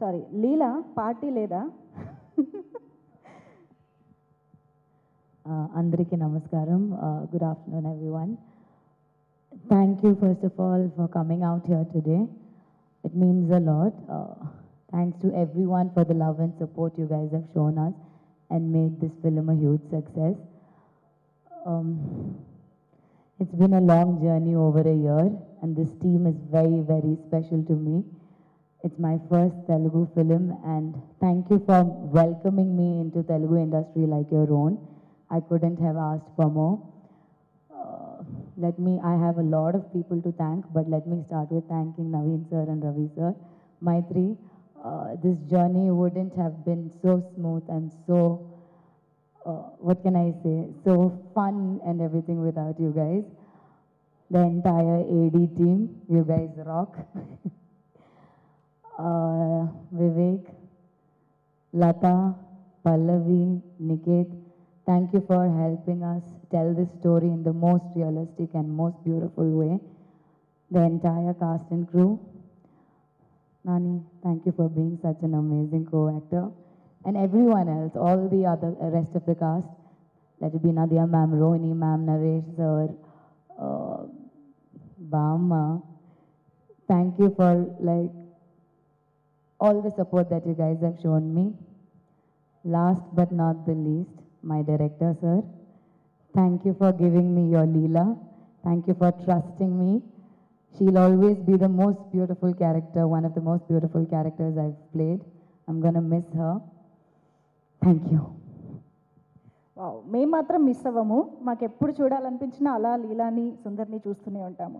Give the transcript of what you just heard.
Sorry లీలా party లేదా Uh, అందరికీ నమస్కారం good afternoon everyone thank you first of all for coming out here today it means a lot thanks to everyone for the love and support you guys have shown us and made this film a huge success it's been a long journey over a year and this team is very very special to me it's my first telugu film and thank you for welcoming me into telugu industry like your own i couldn't have asked for more uh, let me i have a lot of people to thank but let me start with thanking naveen sir and ravi sir three uh, this journey wouldn't have been so smooth and so uh, what can I say, so fun and everything without you guys. The entire AD team, you guys rock. uh, Vivek, Lata, Pallavi, Niket, thank you for helping us tell this story in the most realistic and most beautiful way. The entire cast and crew, Nani, thank you for being such an amazing co-actor. And everyone else, all the other uh, rest of the cast, let it be Nadia ma'am, Rohini ma'am, Naresh sir, uh, Bama. Thank you for like all the support that you guys have shown me. Last but not the least, my director sir. Thank you for giving me your Leela. Thank you for trusting me. She'll always be the most beautiful character, one of the most beautiful characters I've played. I'm going to miss her. Thank you. Wow మేము మాత్రం miss అవ్వము మాకు ఎప్పుడు చూడాలనిపించినా అలా లీలాని సుందర్ని చూస్తూనే ఉంటాము